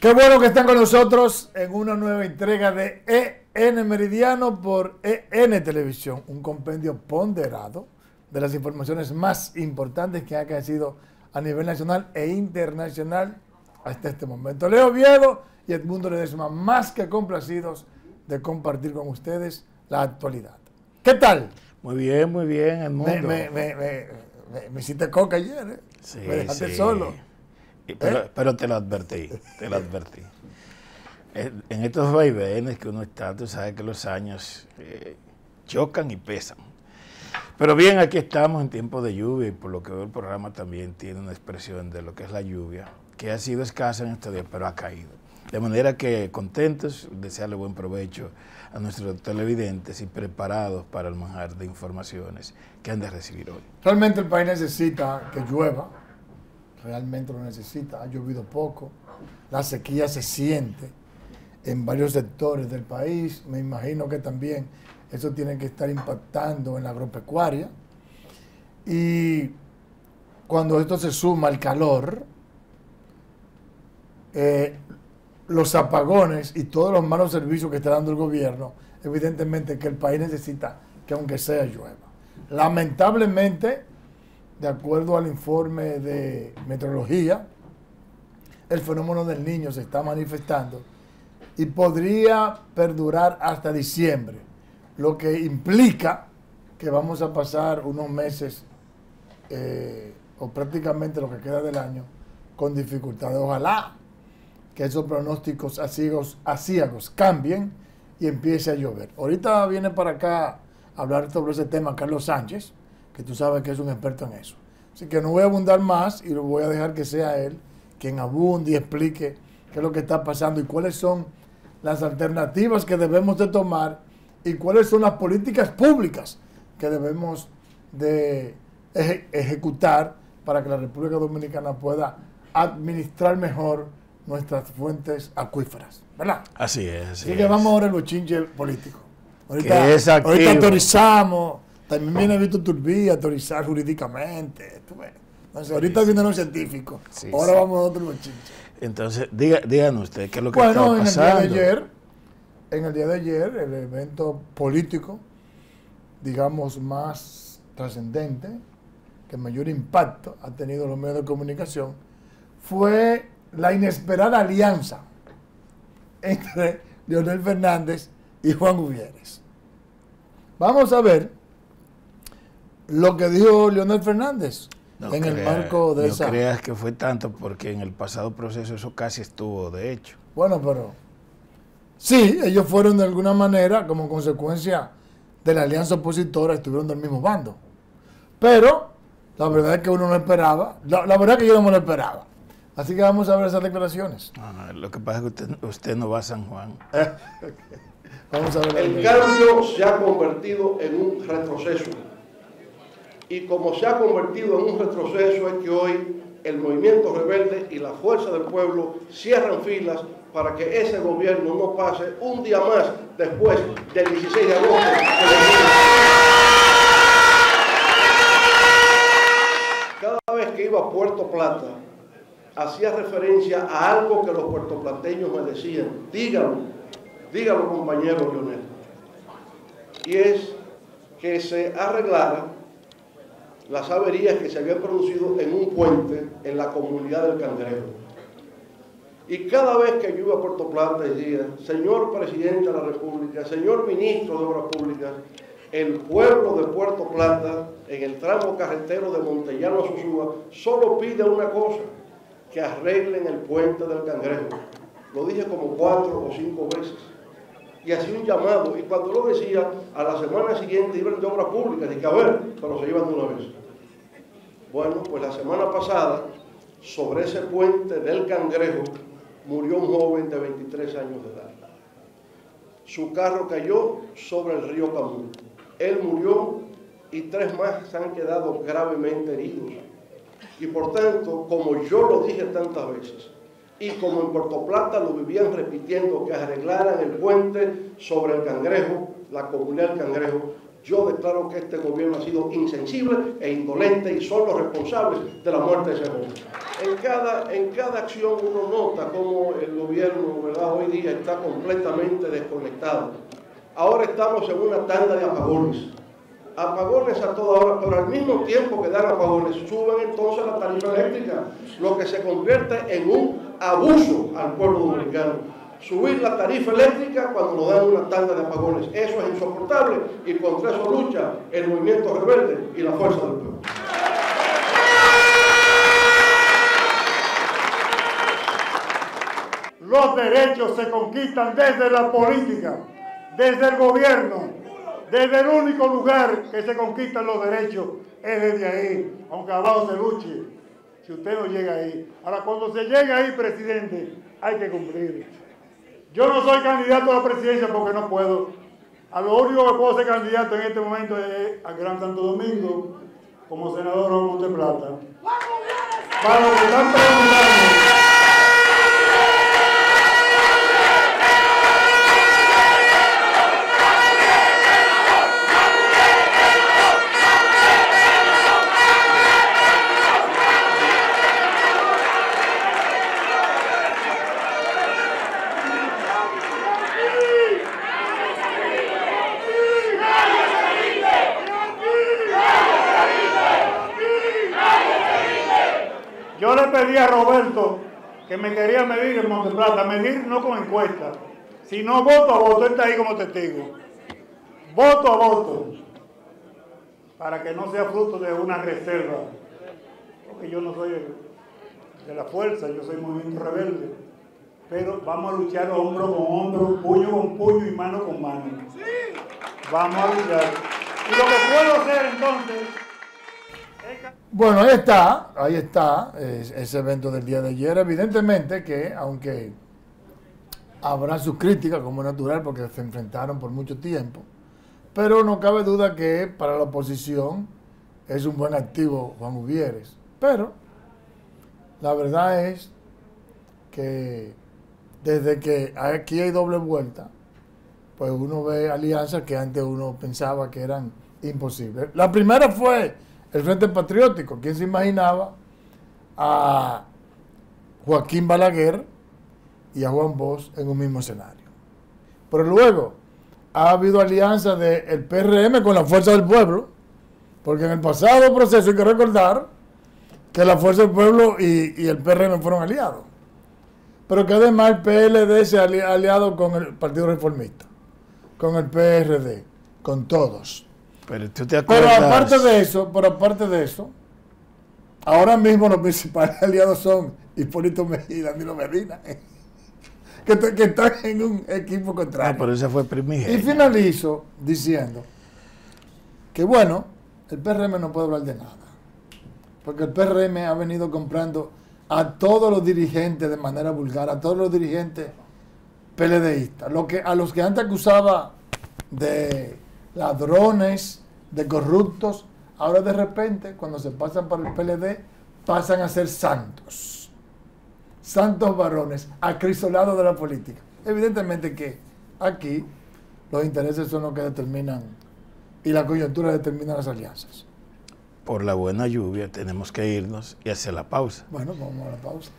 Qué bueno que están con nosotros en una nueva entrega de EN Meridiano por EN Televisión, un compendio ponderado de las informaciones más importantes que ha caído a nivel nacional e internacional hasta este momento. Leo Viedo y Edmundo Ledesma, más que complacidos de compartir con ustedes la actualidad. ¿Qué tal? Muy bien, muy bien, Edmundo. Me, me, me, me hiciste coca ayer, ¿eh? Sí, me dejaste sí. solo. Pero, ¿Eh? pero te lo advertí, te lo advertí. En en estos vaivenes que uno está, tú sabes que los años eh, chocan y pesan. Pero bien, aquí estamos en tiempo de lluvia y por lo que veo el programa también tiene una expresión de lo que es la lluvia, que ha sido escasa en estos días, pero ha caído. De manera que contentos, desearle buen provecho a nuestros televidentes y preparados para el manjar de informaciones que han de recibir hoy. Realmente el país necesita que llueva, realmente lo necesita, ha llovido poco, la sequía se siente en varios sectores del país, me imagino que también eso tiene que estar impactando en la agropecuaria. Y cuando esto se suma al calor, eh, los apagones y todos los malos servicios que está dando el gobierno, evidentemente que el país necesita que aunque sea llueva. Lamentablemente, de acuerdo al informe de meteorología, el fenómeno del niño se está manifestando y podría perdurar hasta diciembre, lo que implica que vamos a pasar unos meses eh, o prácticamente lo que queda del año con dificultades. Ojalá que esos pronósticos aciagos cambien y empiece a llover. Ahorita viene para acá a hablar sobre ese tema Carlos Sánchez, que tú sabes que es un experto en eso. Así que no voy a abundar más y lo voy a dejar que sea él quien abunde y explique qué es lo que está pasando y cuáles son las alternativas que debemos de tomar y cuáles son las políticas públicas que debemos de eje- ejecutar para que la República Dominicana pueda administrar mejor nuestras fuentes acuíferas, ¿verdad? Así es, así, Así que es. vamos ahora al bochinche político. Ahorita, Que es activo. ahorita autorizamos, también viene Víctor Turbí a autorizar jurídicamente. tú ves. Entonces, ahorita vienen los científicos. Sí, ahora sí. vamos a otro bochinche. Entonces, diga, díganos usted qué es lo que Bueno, en está el día de pasando. ayer, en el día de ayer, el evento político, digamos, más trascendente, que mayor impacto ha tenido en los medios de comunicación, fue la inesperada alianza entre Leonel Fernández y Juan Gutiérrez. Vamos a ver lo que dijo Leonel Fernández No en el marco de no esa... creas que fue tanto porque en el pasado proceso eso casi estuvo, de hecho. Bueno, pero sí, ellos fueron de alguna manera, como consecuencia de la alianza opositora, estuvieron del mismo bando. Pero la verdad es que uno no esperaba, la, la verdad es que yo no me lo esperaba. Así que vamos a ver esas declaraciones. Ah, lo que pasa es que usted, usted no va a San Juan. Vamos a ver. El cambio se ha convertido en un retroceso. Y como se ha convertido en un retroceso es que hoy el movimiento rebelde y la fuerza del pueblo cierran filas para que ese gobierno no pase un día más después del 16 de agosto. Cada vez que iba a Puerto Plata, hacía referencia a algo que los puertoplateños me decían, dígalo, dígalo compañero Lionel, y es que se arreglara las averías que se habían producido en un puente en la comunidad del Cangrejo. Y cada vez que yo iba a Puerto Plata decía, señor presidente de la República, señor ministro de Obras Públicas, el pueblo de Puerto Plata, en el tramo carretero de Montellano a Sosúa, solo pide una cosa, que arreglen el puente del Cangrejo. Lo dije como cuatro o cinco veces. Y hacía un llamado, y cuando lo decía, a la semana siguiente iban de obras públicas, y que a ver, pero se iban de una vez. Bueno, pues la semana pasada, sobre ese puente del Cangrejo, murió un joven de 23 años de edad. Su carro cayó sobre el río Camú. Él murió y tres más han quedado gravemente heridos. Y por tanto, como yo lo dije tantas veces, y como en Puerto Plata lo vivían repitiendo que arreglaran el puente sobre el cangrejo, la comunidad del cangrejo, yo declaro que este gobierno ha sido insensible e indolente y son los responsables de la muerte de ese joven. En cada, en cada acción uno nota cómo el gobierno ¿verdad? hoy día está completamente desconectado. Ahora estamos en una tanda de apagones. Apagones a toda hora, pero al mismo tiempo que dan apagones, suben entonces la tarifa eléctrica, lo que se convierte en un abuso al pueblo dominicano subir la tarifa eléctrica cuando nos dan una tanda de apagones. Eso es insoportable y contra eso lucha el movimiento rebelde y la fuerza del pueblo. Los derechos se conquistan desde la política, desde el gobierno, desde el único lugar que se conquistan los derechos es desde ahí, aunque abajo se luche, si usted no llega ahí. Ahora, cuando se llega ahí, presidente, hay que cumplir. Yo no soy candidato a la presidencia porque no puedo. A lo único que puedo ser candidato en este momento es a Gran Santo Domingo como senador de Monte Plata. Para lo que están preguntando. Yo le pedí a Roberto que me quería medir en Monteplata, medir no con encuesta, sino voto a voto, él está ahí como testigo. Voto a voto, para que no sea fruto de una reserva, porque yo no soy de la fuerza, yo soy movimiento rebelde, pero vamos a luchar hombro con hombro, puño con puño y mano con mano. Vamos a luchar. Y lo que puedo hacer entonces bueno, ahí está, ahí está ese evento del día de ayer. Evidentemente que, aunque habrá sus críticas, como natural, porque se enfrentaron por mucho tiempo, pero no cabe duda que para la oposición es un buen activo Juan Uvieres. Pero la verdad es que desde que aquí hay doble vuelta, pues uno ve alianzas que antes uno pensaba que eran imposibles. La primera fue el Frente Patriótico. ¿Quién se imaginaba a Joaquín Balaguer y a Juan Bosch en un mismo escenario? Pero luego ha habido alianza del PRM con la Fuerza del Pueblo, porque en el pasado proceso hay que recordar que la Fuerza del Pueblo y, el PRM fueron aliados. Pero que además el PLD se ha aliado con el Partido Reformista, con el PRD, con todos. Pero tú te Pero aparte de eso, pero aparte de eso, ahora mismo los principales aliados son Hipólito Mejía y Danilo Medina, que, que, están en un equipo contrario. Ah, pero ese fue primigenio. Y finalizo diciendo que bueno, el PRM no puede hablar de nada, porque el PRM ha venido comprando a todos los dirigentes de manera vulgar, a todos los dirigentes PLDistas, lo que, a los que antes acusaba de ladrones, de corruptos, ahora de repente, cuando se pasan por el PLD, pasan a ser santos. Santos varones, acrisolados de la política. Evidentemente que aquí los intereses son los que determinan y la coyuntura determina las alianzas. Por la buena lluvia tenemos que irnos y hacer la pausa. Bueno, vamos a la pausa.